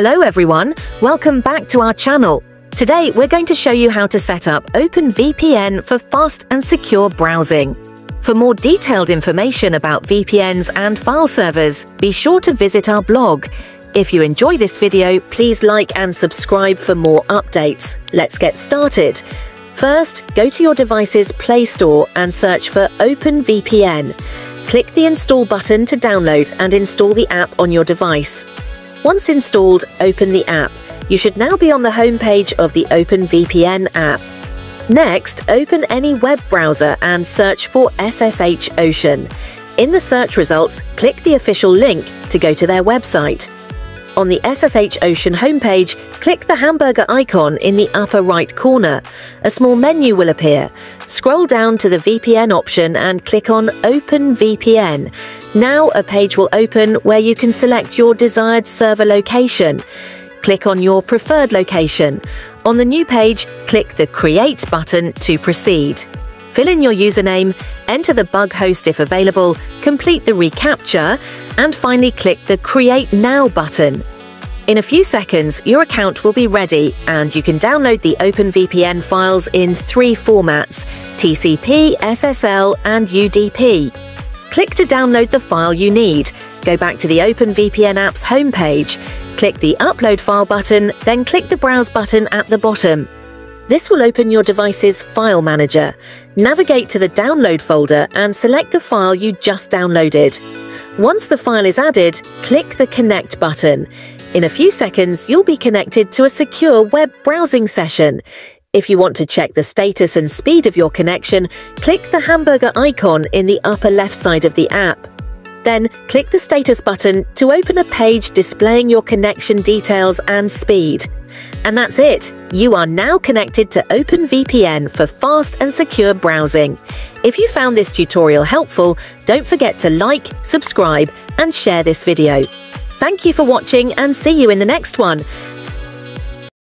Hello everyone, welcome back to our channel. Today we're going to show you how to set up OpenVPN for fast and secure browsing. For more detailed information about VPNs and file servers, be sure to visit our blog. If you enjoy this video, please like and subscribe for more updates. Let's get started. First, go to your device's Play Store and search for OpenVPN. Click the Install button to download and install the app on your device. Once installed, open the app. You should now be on the homepage of the OpenVPN app. Next, open any web browser and search for SSH Ocean. In the search results, click the official link to go to their website. On the SSH Ocean homepage, click the hamburger icon in the upper right corner. A small menu will appear. Scroll down to the VPN option and click on Open VPN. Now a page will open where you can select your desired server location. Click on your preferred location. On the new page, click the Create button to proceed. Fill in your username, enter the bug host if available, complete the reCAPTCHA, and finally click the Create Now button. In a few seconds, your account will be ready and you can download the OpenVPN files in three formats TCP, SSL, and UDP. Click to download the file you need. Go back to the OpenVPN app's homepage. Click the Upload File button, then click the Browse button at the bottom. This will open your device's File Manager. Navigate to the Download folder and select the file you just downloaded. Once the file is added, click the Connect button. In a few seconds, you'll be connected to a secure web browsing session. If you want to check the status and speed of your connection, click the hamburger icon in the upper left side of the app. Then click the status button to open a page displaying your connection details and speed. And that's it. You are now connected to OpenVPN for fast and secure browsing. If you found this tutorial helpful, don't forget to like, subscribe, and share this video. Thank you for watching and see you in the next one.